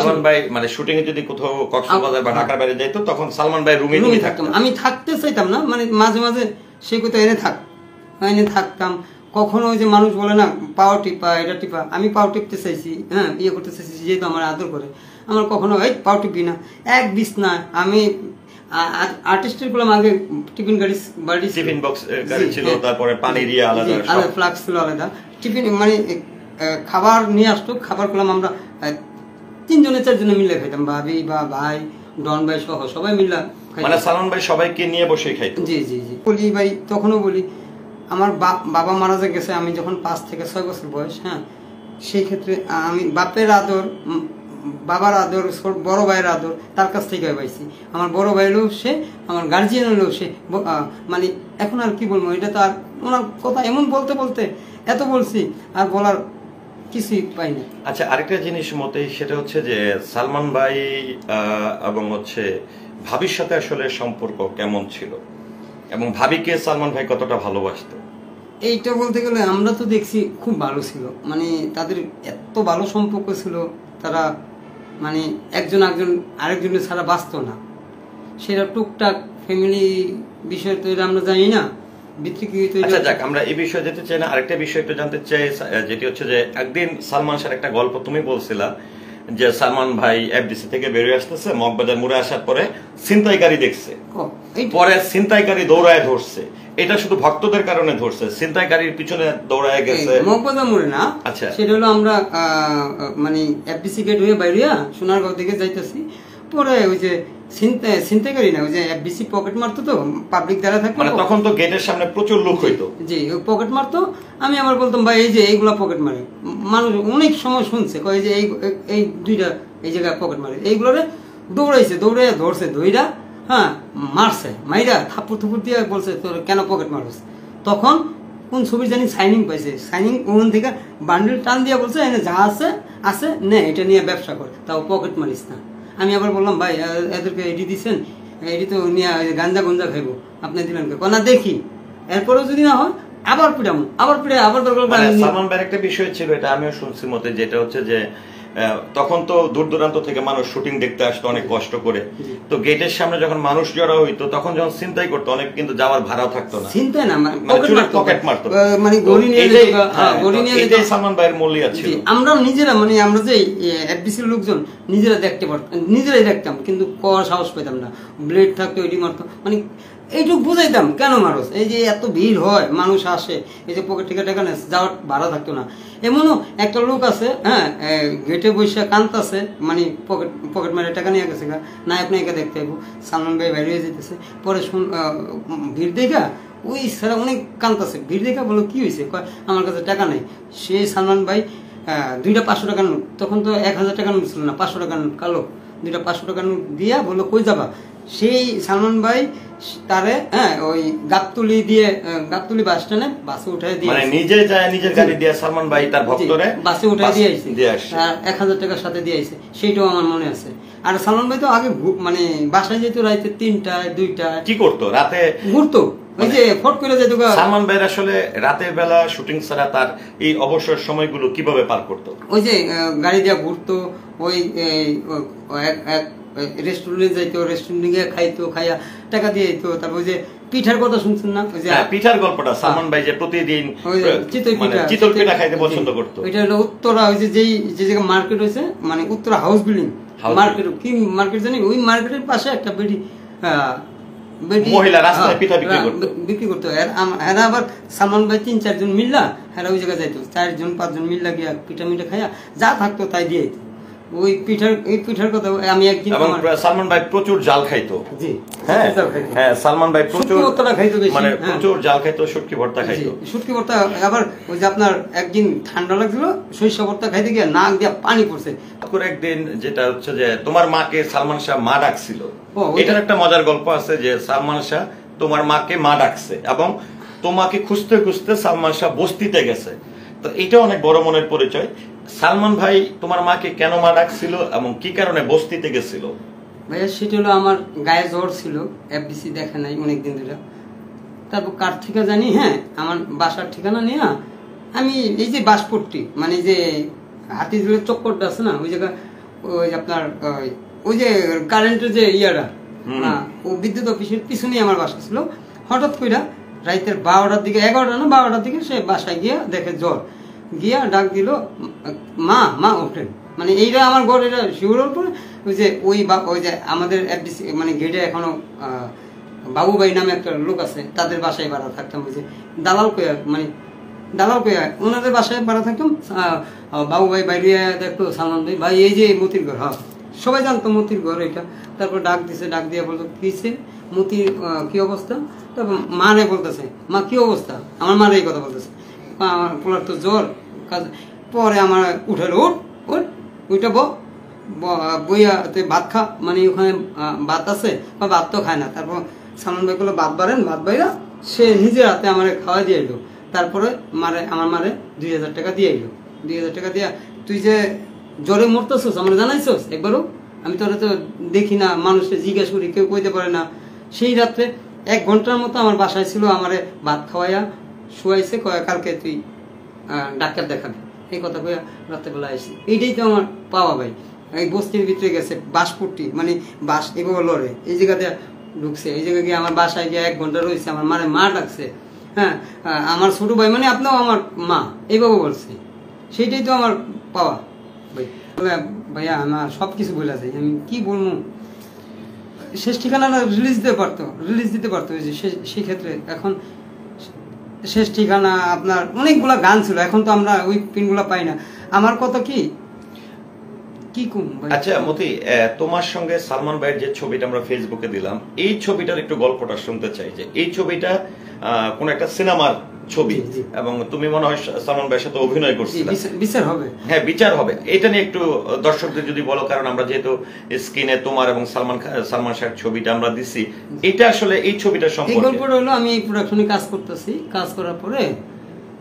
সালমান ভাই মানে শুটিং এ যদি কোথাও কক্সবাজার বা ঢাকার বাইরে যাইতো তখন সালমান ভাই রুমে তুমি থাকতাম। আমি থাকতে চাইতাম না মানে মাঝে মাঝে সে কোথাও এনে থাক। এনে থাকতাম। কখনো ওই যে মানুষ বলে না পাও টিপা এটা টিপা। আমি পাও টিপতে চাইছি হ্যাঁ ইয়ে করতে চাইছি যেহেতু আমার আদর করে। আমার কখনো এই পাও টিপি না। এক বিষ না আমি আর্টিস্টেরগুলো আগে টিফিন গাড়ি বাড়ি টিফিন বক্স গাড়ি ছিল হ্যাঁ। তারপরে পানির ইয়ে আলাদা আলাদা ফ্লাক্স ছিল আলাদা। টিফিন মানে খাবার নিয়ে আসতো খাবার করলাম আমরা তিনজনে চারজনে মিলে খেতাম ভাবি বা ভাই ডন ভাই সহ সবাই মিলে মানে সালমান ভাই সবাইকে নিয়ে বসে খাইতো জি জি জি। বলি ভাই তখনও বলি আমার বাবা মারা যা গেছে আমি যখন পাঁচ থেকে ছয় বছর বয়স হ্যাঁ সেই ক্ষেত্রে আমি বাপের আদর বাবার আদর বড় ভাইয়ের আদর তার কাছ থেকে পাইছি। আমার বড় ভাই হলেও সে আমার গার্জিয়ান হলেও সে মানে এখন আর কি বলব এটা তো আর ওনার কথা এমন বলতে বলতে এত বলছি আর বলার কিছুই পাই না আচ্ছা আরেকটা জিনিস মতে সেটা হচ্ছে যে সালমান ভাই এবং হচ্ছে ভাবির সাথে আসলে সম্পর্ক কেমন ছিল? এবং ভাবিকে সালমান ভাই কতটা ভালোবাসতো? এইটা বলতে গেলে আমরা তো দেখছি খুব ভালো ছিল। মানে তাদের এত ভালো সম্পর্ক ছিল তারা মানে একজন একজন আরেকজনের ছাড়া বাঁচত না। সেটা টুকটাক ফ্যামিলি বিষয় তো এটা আমরা জানি না। আচ্ছা যাক আমরা এই বিষয়ে যেতে চাই না। আরেকটা বিষয় একটু জানতে চাই যেটি হচ্ছে যে একদিন সালমান শাহর একটা গল্প তুমি বলছিলা যে সালমান ভাই এফডিসি থেকে বেরিয়ে আসতেছে মগবাজার মোড়ে আসার পরে ছিনতাইকারী দেখছে। পরে ছিনতাইকারী দৌড়ায় ধরছে। এটা শুধু ভক্তদের কারণে ধরছে ছিনতাইকারীর পিছনে দৌড়ায় গেছে। মগবাজার মোড়ে না? আচ্ছা। সেটা হলো আমরা মানে এফবিসি গেট হয়ে বাইরিয়া সোনারগাঁও দিকে যাইতেছি। পরে ওই যে ছিনতাই- ছিনতাইকারী না ওই যে এফবিসি পকেট মারতো তো পাবলিক দ্বারা থাকে মানে তখন তো গেটের সামনে প্রচুর লোক হইতো। জি পকেট মারতো আমি আবার বলতাম ভাই এই যে এইগুলা পকেট মারে। মানুষ অনেক সময় শুনছে কয় যে এই এই দুইটা এই জায়গায় পকেট মারে। এইগুলোরে দৌড়াইছে দৌড়ে ধরছে দইরা হ্যাঁ মারছে মাইরা থাপ্পড় থুপুর দিয়ে বলছে তোর কেন পকেট মারছ তখন কোন ছবি জানি সাইনিং পাইছে সাইনিং ওখান থেকে বান্ডিল টান দিয়ে বলছে এনে যা আছে আছে নে এটা নিয়ে ব্যবসা কর তাও পকেট মারিস না। আমি আবার বললাম ভাই এদেরকে এডি দিচ্ছেন এডি তো নিয়ে গাঞ্জা গঞ্জা খাইবো। আপনি দিলেন কনা না দেখি। এরপরেও যদি না হয় আবার পিটামো আবার পিটাই আবার দরকার মানে সালমান ভাইয়ের একটা বিষয় ছিল এটা আমিও শুনছি মতে যেটা হচ্ছে যে তখন তো দূর দূরান্ত থেকে মানুষ শুটিং দেখতে আসতো অনেক কষ্ট করে। তো গেটের সামনে যখন মানুষ জড়া হইতো তখন যখন চিন্তাই করতো অনেক কিন্তু যাওয়ার ভাড়াও থাকতো না। না মানে মানে পকেট চুলের মারতো। মানে গড়ি নিয়ে হ্যাঁ, হ্যাঁ, গড়ি নিয়ে যেত। সালমান ভাইয়ের মূল্যা জি, আমরা নিজেরা মানে আমরা যে এফবিসির লোকজন নিজেরা দেখতে পারতাম নিজেরাই দেখতাম কিন্তু কর সাহস পেতাম না। ব্লেড থাকতো এটি মারতো মানে এইটুকু বুঝাইতাম। কেন মানুষ এই যে এত ভিড় হয়, মানুষ আসে, এই যে পকেট থেকে টাকা যাওয়ার ভাড়া থাকতো না। এমনও একটা লোক আছে হ্যাঁ গেটে বসে কান্তাছে মানে পকেট পকেট মারে টাকা নিয়ে গেছে না, আপনি একে দেখতে যাব সালমান ভাই বাইরে যেতেছে পরে শুন ভিড় দেখা, ওই স্যার অনেক কান্তাছে ভিড় দেখা বলো, কি হয়েছে আমার কাছে টাকা নেই। সে সালমান ভাই দুইটা পাঁচশো টাকার নোট, তখন তো এক হাজার টাকার নোট ছিল না, পাঁচশো টাকার নোট কালো। দুইটা পাঁচশো টাকার নোট দিয়া বলল, কই যাবা? সেই সালমান ভাই তারে হ্যাঁ ওই গাবতুলি দিয়ে আহ, গাবতুলি বাস স্ট্যান্ডে বাসে উঠাই দিয়ে মানে নিজে যায় নিজের গাড়ি দিয়ে সালমান ভাই তার ভক্তরে বাসে উঠাই দিয়ে আইছে আর এক হাজার টাকার সাথে দিয়ে আইছে সেইটাও আমার মনে আছে। আর সালমান ভাই তো আগে মানে বাসায় যেত রাইতে তিনটায় দুইটায়। কি করতো? রাতে ঘুরতো। ওই যে ফট করে যেত সালমান ভাইয়ের আসলে রাতের বেলা শুটিং ছাড়া তার এই অবসর সময়গুলো কীভাবে পার করতো? ওই যে গাড়ি দিয়ে ঘুরতো। ওই এক রেস্টুরেন্টে যাইতো রেস্টুরেন্টে গিয়ে খাইতো খাইয়া টাকা দিয়ে যেত তারপর ওই যে পিঠার কথা শুনছেন না? ওই যে হ্যাঁ, পিঠার গল্পটা সালমান ভাই যে প্রতিদিন চিতই মানে পিঠা চিতল পিঠা খাইতে পছন্দ করতো। ওইটা হলো উত্তরা ওই যে যেই যে জায়গায় মার্কেট হয়েছে মানে উত্তরা হাউস বিল্ডিং মার্কেট কি মার্কেট জানি? ওই মার্কেটের পাশে একটা বেডি মহিলা রাস্তায় পিঠা বিক্রি করতো। বিক্রি করতো। এরা আবার সালমান ভাই তিন চারজন মিল্লা এরা ওই জায়গায় যাইতো। চারজন পাঁচজন মিল্লা গিয়া পিঠা মিঠা খাইয়া যা থাকতো তাই দিয়ে। ওই পিঠার এই পিঠার কথা আমি একদিন এবং সালমান ভাই প্রচুর জাল খাইতো। জি। হ্যাঁ। হ্যাঁ সালমান ভাই প্রচুর ভর্তাটা খাইতো বেশি, মানে হ্যাঁ। প্রচুর জাল খাইতো শুটকি ভর্তা খাইতো। শুটকি ভর্তা আবার ওই যে আপনার একদিন ঠান্ডা লাগছিল সরিষা ভর্তা খাইতে গিয়ে নাক দিয়ে পানি পড়ছে। করে একদিন যেটা হচ্ছে যে তোমার মাকে সালমান শাহ মা ডাকছিল। এটার একটা মজার গল্প আছে যে সালমান শাহ তোমার মাকে মা ডাকছে এবং তোমাকে খুঁজতে খুঁজতে সালমান শাহ বস্তিতে গেছে। তো এটা অনেক বড় মনের পরিচয়। সালমান ভাই তোমার মাকে কেন মা ডাকছিল এবং কি কারণে বস্তিতে গেছিল? ভাইয়া সেটা হলো আমার গায়ে জ্বর ছিল এফবিসি দেখা নাই অনেকদিন ধরে। তারপর কার ঠিকা জানি হ্যাঁ আমার বাসার ঠিকানা নিয়ে আমি এই যে বাসপট্টি মানে যে হাতি দিলে চক্করটা আছে না ওই জায়গা ওই আপনার ওই- যে কারেন্টের যে ইয়াটা। না, ও বিদ্যুৎ অফিসের পিছনেই আমার বাসা ছিল। হঠাৎ কইরা রাইতের বারোটার দিকে এগারোটা না বারোটার দিকে সে বাসায় গিয়ে দেখে জ্বর। গিয়া ডাক দিল মা মা ওঠেন। মানে এইটা আমার ঘর এটা শিউরের পরে ওই যে ওই বা- ওই যে আমাদের মানে গেটে এখনও আহ, বাবুবাই নামে একটা লোক আছে তাদের বাসায় ভাড়া থাকতাম। যে দালাল কইয়া মানে দালাল কইয়া ওনাদের বাসায় ভাড়া থাকতাম আহ, বাইরে দেখতো সালমান ভাই ভাই এই যে মতির ঘর হ্যাঁ। সবাই জানতো মতির ঘর এটা। তারপর ডাক দিছে ডাক দিয়ে বলতো কিসে মতির কি অবস্থা? তারপর মারে বলতেছে মা কি অবস্থা? আমার মারে এই কথা বলতেছে আমার পোলার তো জ্বর। পরে আমার উঠে উঠ উঠ, উঠে ব বইয়া তুই ভাত খা মানে ওখানে ভাত আছে, বা ভাত তো খায় না। তারপর সামান ভাই বলল ভাত বাড়েন? ভাত বাইরা সে নিজের হাতে আমার খাওয়া দিয়ে এলো তারপরে মারে, আমার মারে দুই হাজার টাকা দিয়ে এলো দুই হাজার টাকা দিয়া, তুই যে জ্বরে মরতেছস, আমার জানাইছস একবারও? আমি তোরা তো দেখি না, মানুষকে জিজ্ঞেস করি, কেউ কইতে পারে না। সেই রাত্রে এক ঘণ্টার মতো আমার বাসায় ছিল, আমারে ভাত খাওয়াইয়া শুয়াইছে, কয়, কালকে তুই ডাক্তার দেখাবি। এই কথা কইয়া রাত্রেবেলা আসি এইটাই তো আমার পাওয়া ভাই। এই বস্তির ভিতরে গেছে বাসপুরটি মানে বাস এভাবে লড়ে এই জায়গাতে ঢুকছে, এই জায়গায় গিয়ে আমার বাসায় গিয়ে এক ঘণ্টা রয়েছে আমার মারে মা ডাকছে। হ্যাঁ আমার ছোট ভাই মানে আপনিও আমার মা, এইভাবে বলছে। সেইটাই তো আমার পাওয়া ভাই। ভাইয়া, আমার সব কিছু বলে আছে আমি কি বলব? শেষ ঠিকানাটা রিলিজ দিতে পারতো রিলিজ দিতে পারতো। সেই ক্ষেত্রে এখন শেষ ঠিকানা আপনার অনেকগুলো গান ছিল, এখন তো আমরা ওই পিনগুলো পাই না। আমার কথা কি? কি আচ্ছা মতি তোমার সঙ্গে সালমান ভাইয়ের যে ছবিটা আমরা ফেসবুকে দিলাম, এই ছবিটার একটু গল্পটা শুনতে চাই যে, এই ছবিটা কোন একটা সিনেমার ছবি। এবং তুমি মনে হয় সালমান ভাইয়ের সাথে অভিনয় করছিলে। বিচার- হবে। হ্যাঁ বিচার হবে। এটা নিয়ে একটু দর্শকদের যদি বলো কারণ আমরা যেহেতু স্ক্রিনে তোমার এবং সালমান সালমান শাহের ছবিটা আমরা দিছি এটা আসলে এই ছবিটা এই গল্পটা হলো আমি এই প্রোডাকশনে কাজ করতেছি। কাজ করার পরে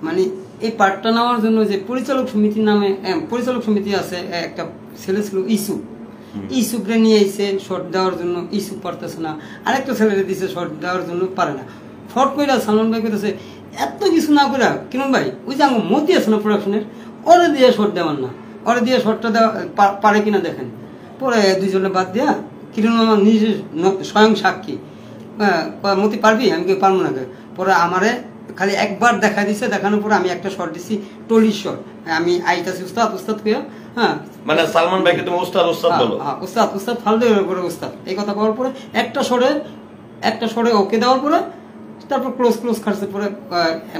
মানে এই পার্টটা নেওয়ার জন্য যে পরিচালক সমিতি নামে পরিচালক সমিতি আছে একটা ছেলে ছিল ইসু। ইসুকরে নিয়ে এসে শর্ট দেওয়ার জন্য ইসু পারতেছে না। আরেকটা ছেলেরে দিছে শর্ট দেওয়ার জন্য পারে না। ফট কইরা সালমান ভাই কইতেছে এত কিছু না করে কিরণ ভাই? ওই যে আমার মতি আছে না প্রোডাকশনের ওরে দিয়ে শর্ট দেওয়ার না। ওরে দিয়ে শর্টটা দেওয়া পারে কিনা দেখেন। পরে দুইজনে বাদ দিয়া কিরণ আমার নিজে স্বয়ং সাক্ষী। হ্যাঁ, মতি পারবি? আমি কি পারব না? পরে আমারে খালি একবার দেখা দিছে দেখানোর পরে আমি একটা শট দিছি টলির শট আমি আইতাছি উস্তাদ উস্তাদ কইয়া হ্যাঁ। মানে সালমান ভাইকে তুমি উস্তাদ উস্তাদ বলো? হ্যাঁ, হ্যাঁ, উস্তাদ উস্তাদ ফালদে করে উস্তাদ। এই কথা বলার পরে একটা সরে একটা সরে ওকে দেওয়ার পরে তারপর ক্লোজ ক্লোজ খাটছে পরে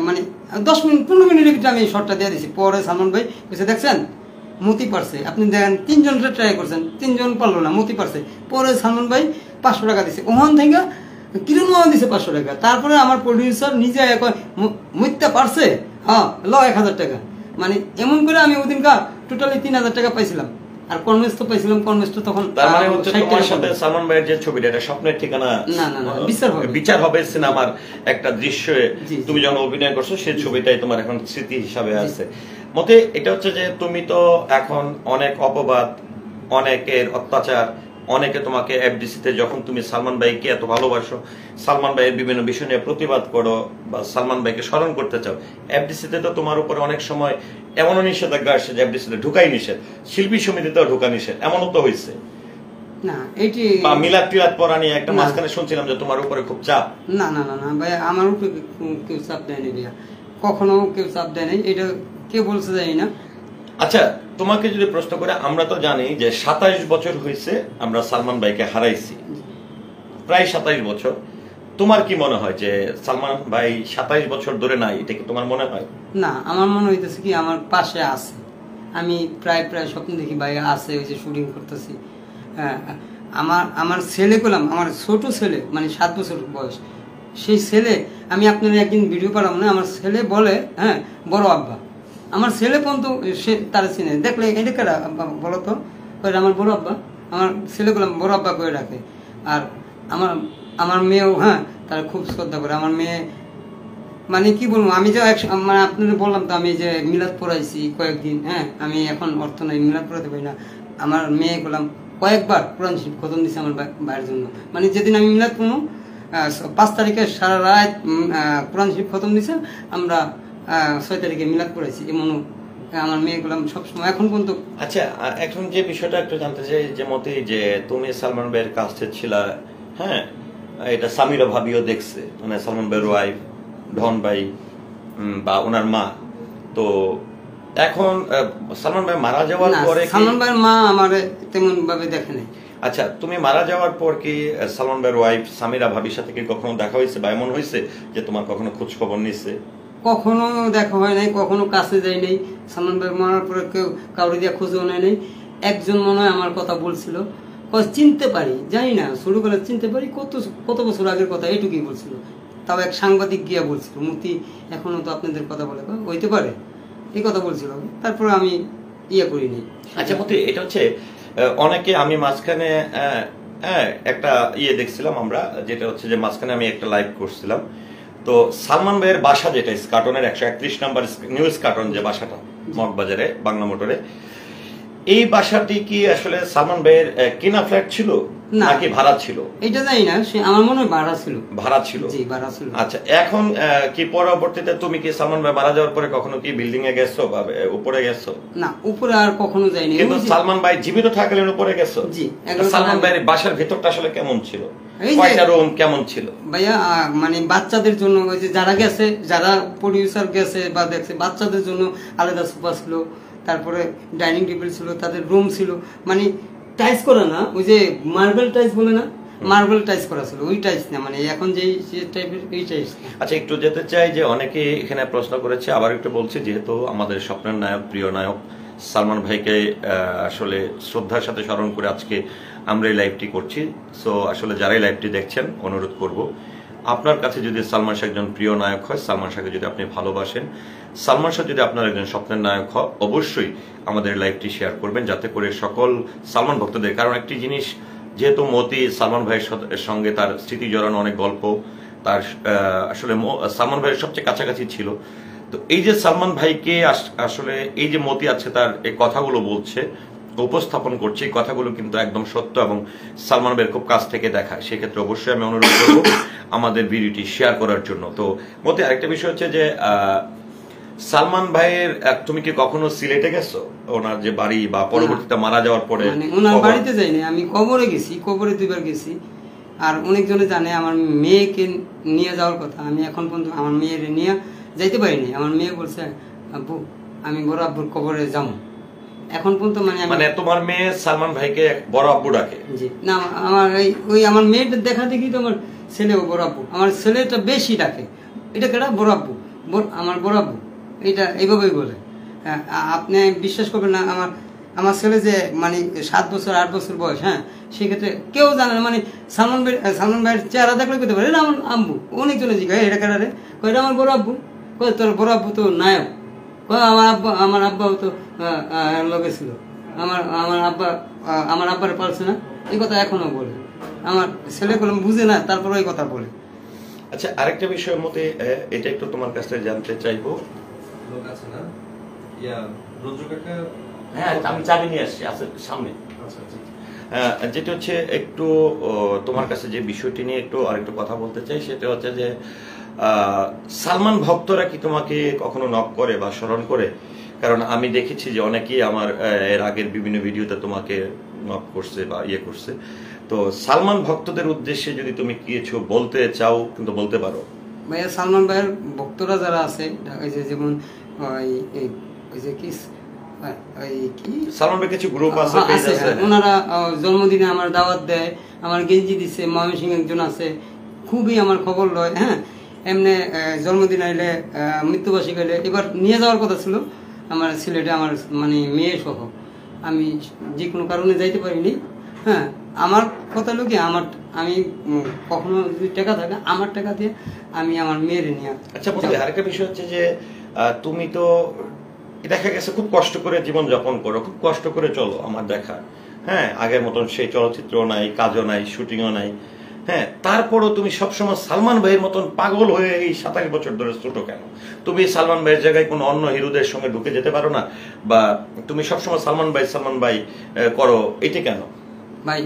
মানে দশ মিনিট, পনেরো মিনিটের ভিতরে আমি শটটা দিয়ে দিছি পরে সালমান ভাই বলছে, দেখছেন? মতি পারছে। আপনি দেখেন, তিনজন ট্রাই করছেন, তিনজন পারল না, মতি পারছে। পরে সালমান ভাই পাঁচশো টাকা দিছে ওখান থেকে কিরণ মামা দিছে পাঁচশো টাকা। তারপরে আমার প্রডিউসার নিজে এখন মুইতে পারছে? হ্যাঁ ল, এক হাজার টাকা। মানে এমন করে আমি ওদিনকার টোটালি তিন হাজার টাকা পাইছিলাম। আর কনভিন্স তো পাইছিলাম কনভিন্স তো তখন তার মানে হচ্ছে তোমার সাথে সালমান ভাইয়ের যে ছবিটা এটা স্বপ্নের ঠিকানা না, না, না, বিচার হবে। বিচার হবে সিনেমার একটা দৃশ্যে। তুমি যখন অভিনয় করছ সেই ছবিটাই তোমার এখন স্মৃতি হিসাবে আছে মতে এটা হচ্ছে যে তুমি তো এখন অনেক অপবাদ অনেকের অত্যাচার অনেকে তোমাকে এফডিসিতে যখন তুমি সালমান ভাইকে এত ভালোবাসো সালমান ভাইয়ের বিভিন্ন বিষয় নিয়ে প্রতিবাদ করো বা সালমান ভাইকে স্মরণ করতে চাও এফডিসিতে তো তোমার উপরে অনেক সময় এমনও নিষেধাজ্ঞা আসছে যে এফডিসিতে ঢুকাই নিষেধ। শিল্পী সমিতিতেও ঢুকা নিষেধ এমনও তো হয়েছে না এইটি বা মিলাদ টিলাদ পড়া নিয়ে একটা মাঝখানে শুনছিলাম যে তোমার উপরে খুব চাপ। না না না না ভাই আমার উপরে কেউ- চাপ দেয়নি কখনো কেউ চাপ দেয় নাই এটা কে বলছে জানি না। আচ্ছা তোমাকে যদি প্রশ্ন করে, আমরা তো জানি যে সাতাইশ বছর হয়েছে আমরা সালমান ভাইকে হারাইছি। প্রায় সাতাইশ বছর। তোমার কি মনে হয় যে সালমান ভাই সাতাইশ বছর ধরে নাই, এটা কি তোমার মনে হয়? না, আমার মনে হইতেছে কি, আমার পাশে আছে। আমি প্রায় প্রায় স্বপ্ন দেখি ভাই আছে, ওই যে শুটিং করতেছি। হ্যাঁ আমার আমার ছেলে করলাম আমার ছোট ছেলে মানে সাত বছর বয়স, সেই ছেলে, আমি আপনার একদিন ভিডিও পাঠাবো না, আমার ছেলে বলে হ্যাঁ বড় আব্বা। আমার ছেলে পর্যন্ত সে তারা চিনে। দেখলে এটা আব্বা, বলো আমার বড় আব্বা, আমার ছেলে করলাম বড় আব্বা করে রাখে। আর আমার আমার মেয়েও হ্যাঁ তারা খুব শ্রদ্ধা করে। আমার মেয়ে মানে কি বলব, আমি যে মানে আপনাদের বললাম তো, আমি যে মিলাদ পড়াইছি কয়েকদিন হ্যাঁ আমি এখন অর্থ নাই মিলাদ পড়াতে পারি না। আমার মেয়ে করলাম কয়েকবার কোরআন শরীফ খতম দিছে আমার ভাইয়ের জন্য। মানে যেদিন আমি মিলাদ পড়ব পাঁচ তারিখে সারা রাত কোরআন শরীফ খতম দিছে, আমরা ছয় তারিখে মিলাদ পড়াইছি এমনও আমার মেয়েগুলো আমি সবসময় এখন পর্যন্ত। আচ্ছা এখন যে বিষয়টা একটু জানতে চাই যে মতে যে তুমি সালমান ভাইয়ের কাছে ছিল হ্যাঁ? এটা সামিরা ভাবিও দেখছে মানে সালমান ভাইয়ের ওয়াইফ ধন ভাই বা ওনার মা। তো এখন সালমান ভাই মারা যাওয়ার পরে সালমান ভাইয়ের মা আমার তেমন ভাবে দেখে নাই। আচ্ছা তুমি মারা যাওয়ার পর কি সালমান ভাইয়ের ওয়াইফ সামিরা ভাবির সাথে কি কখনো দেখা হয়েছে বা এমন হয়েছে যে তোমার কখনো খোঁজ খবর নিচ্ছে কখনো দেখা হয় নাই, কখনো কাছে যাই নাই। সালমান ভাই মরার পরে কেউ কাউরে দিয়ে খোঁজও নেয় নাই। একজন মনে হয় আমার কথা বলছিল। চিনতে পারি। জানি না, ছোটবেলা চিনতে পারি, কত কত বছর আগের কথা এইটুকুই বলছিল। তাও এক সাংবাদিক গিয়া বলছিল মূর্তি এখনও তো আপনাদের কথা বলে। হইতে পারে। এই কথা বলছিল। তারপরে আমি ইয়ে করিনি আচ্ছা মতি, এটা হচ্ছে অনেকে আমি মাঝখানে হ্যাঁ একটা ইয়ে দেখছিলাম আমরা, যেটা হচ্ছে যে মাঝখানে আমি একটা লাইভ করছিলাম। তো সালমান ভাইয়ের বাসা যেটা কার্টনের একশো একত্রিশ নাম্বার নিউজ কার্টন যে বাসাটা মগবাজারে বাংলা মোটরে এই বাসাটি কি আসলে সালমান ভাইয়ের কেনা ফ্ল্যাট ছিল? নাকি ভাড়া ছিল? এইটা জানি না সে আমার মনে হয় ভাড়া ছিল। ভাড়া ছিল? জি ভাড়া ছিল। আচ্ছা এখন কি পরবর্তীতে তুমি কি সালমান ভাই মারা যাওয়ার পরে কখনো কি বিল্ডিং এ গেছো বা উপরে গেছো? না উপরে আর কখনো যাইনি। কিন্তু সালমান ভাই জীবিত থাকলেন উপরে গেছো? জি, সালমান ভাইয়ের বাসার ভেতরটা আসলে কেমন ছিল? কয়টা রুম কেমন ছিল? ভাইয়া মানে বাচ্চাদের জন্য ওই যে যারা গেছে যারা প্রডিউসার গেছে বা দেখছে বাচ্চাদের জন্য আলাদা সোফা ছিল তারপরে ডাইনিং টেবিল ছিল তাদের রুম ছিল। মানে টাইস করা না ওই যে মার্বেল টাইস বলে না? মার্বেল টাইস করা ছিল ওই টাইস না মানে এখন যেই টাইপের এই টাইস আচ্ছা একটু যেতে চাই যে অনেকে এখানে প্রশ্ন করেছে আবার একটু বলছি যেহেতু আমাদের স্বপ্নের নায়ক প্রিয় নায়ক সালমান ভাইকে আসলে শ্রদ্ধার সাথে স্মরণ করে আজকে আমরা এই লাইভটি করছি। সো আসলে যারাই লাইভটি দেখছেন, অনুরোধ করব, আপনার কাছে যদি সালমান শাহ একজন প্রিয় নায়ক হয়, সালমান শাহকে যদি আপনি ভালোবাসেন, সালমান শাহ যদি আপনার একজন স্বপ্নের নায়ক হয়, অবশ্যই আমাদের লাইভটি শেয়ার করবেন, যাতে করে সকল সালমান ভক্তদের, কারণ একটি জিনিস, যেহেতু মতি সালমান ভাইয়ের সঙ্গে তার স্মৃতি জড়ানো অনেক গল্প, তার আসলে সালমান ভাইয়ের সবচেয়ে কাছাকাছি ছিল তো এই যে সালমান ভাইকে আসলে এই যে মতি আছে তার এই কথাগুলো বলছে উপস্থাপন করছে এই কথাগুলো কিন্তু একদম সত্য এবং সালমান ভাইয়ের খুব কাছ থেকে দেখায় সেক্ষেত্রে অবশ্যই আমি অনুরোধ করব আমাদের ভিডিওটি শেয়ার করার জন্য। তো মতি আরেকটা বিষয় হচ্ছে যে সালমান ভাইয়ের তুমি কি কখনো সিলেটে গেছো? ওনার যে বাড়ি বা পরবর্তীতে মারা যাওয়ার পরে মানে ওনার বাড়িতে যাইনি আমি কবরে গেছি কবরে দুইবার গেছি। আর অনেকজনে জানে আমার মেয়েকে নিয়ে যাওয়ার কথা। আমি এখন পর্যন্ত আমার মেয়ের নিয়ে যাইতে পারিনি। আমার মেয়ে বলছে আব্বু আমি বড় আব্বুর কবরে যাব। এখন পর্যন্ত মানে মানে তোমার মেয়ে সালমান ভাইকে বড় আব্বু ডাকে? জি। না আমার ওই আমার মেয়েটা দেখা দেখি তো আমার ছেলেও বড় আব্বু। আমার ছেলেটা বেশি ডাকে। এটা কেটা বড় আব্বু। আমার বড় আব্বু। এটা এইভাবেই বলে। হ্যাঁ, আপনি বিশ্বাস করবেন না আমার আমার ছেলে যে মানে সাত বছর আট বছর বয়স হ্যাঁ সেক্ষেত্রে কেউ জানে না। মানে সালমান ভাই সালমান ভাইয়ের চেহারা দেখলে করতে পারে এটা আমার আব্বু অনেকজনে জিজ্ঞাসা এটা কেটারে এটা আমার বড় আব্বু। কয় তোর বড় আব্বু তো নায়ক। কয় আমার আব্বা আমার আব্বাও তো লগে ছিল। আমার আমার আব্বা আমার আব্বার পারছে না। এই কথা এখনও বলে। আমার ছেলে কোনো বুঝে না তারপর ওই কথা বলে। আচ্ছা আরেকটা বিষয়ের মধ্যে আহ, এটা একটু তোমার কাছ থেকে জানতে চাইব। লোক আছে না? ইয়া কাকা? হ্যাঁ আমি চাবি নিয়ে আসছি আছে সামনে। আচ্ছা আচ্ছা। যেটা হচ্ছে একটু তোমার কাছে যে বিষয়টি নিয়ে একটু আরেকটু কথা বলতে চাই সেটা হচ্ছে যে সালমান ভক্তরা কি তোমাকে কখনো নক করে বা স্মরণ করে? কারণ আমি দেখেছি যে অনেকেই আমার এর আগের বিভিন্ন ভিডিওতে তোমাকে নক করছে বা ইয়ে করছে। তো সালমান ভক্তদের উদ্দেশ্যে যদি তুমি কিছু বলতে চাও কিন্তু বলতে পারো। ভাইয়া সালমান ভাইয়ের ভক্তরা যারা আছে ওই যে যেমন ওই ওই যে কি সালমান ভাই কিছু গ্রুপ আছে। ওনারা জন্মদিনে আমার দাওয়াত দেয় আমার গেঞ্জি দিচ্ছে ময়মনসিং একজন আছে খুবই আমার খবর লয় হ্যাঁ? এমনি জন্মদিন আইলে মৃত্যুবার্ষিকী আইলে এবার নিয়ে যাওয়ার কথা ছিল। আমার সিলেটে আমার মানে মেয়ে সহ। আমি যে কোনো কারণে যাইতে পারিনি। হ্যাঁ আমার কথা হলো কি, আমার, আমি কখনো যদি টাকা থাকে, আমার টাকা দিয়ে আমি আমার মেয়ের নিয়ে আচ্ছা বলতে আরেকটা বিষয় হচ্ছে যে তুমি তো, দেখা গেছে খুব কষ্ট করে জীবন যাপন করো, খুব কষ্ট করে চলো আমার দেখা। হ্যাঁ আগের মতন সেই চলচ্চিত্র নাই, কাজও নাই, শুটিংও নাই। হ্যাঁ তারপরও তুমি সবসময় সালমান ভাইয়ের মতন পাগল হয়ে এই সাতাশ বছর ধরে ছোট কেন? তুমি সালমান ভাইয়ের জায়গায় কোনো অন্য হিরোদের সঙ্গে ঢুকে যেতে পারো না? বা তুমি সবসময় সালমান ভাই সালমান ভাই করো এটা কেন? ভাই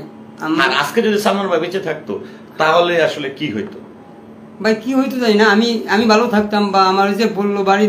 আর আজকে যদি সালমান ভাই বেঁচে থাকতো তাহলে আসলে কি হইতো? ভাই কি হইতো জানি না আমি আমি ভালো থাকতাম বা আমার ওই যে বলল বাড়ি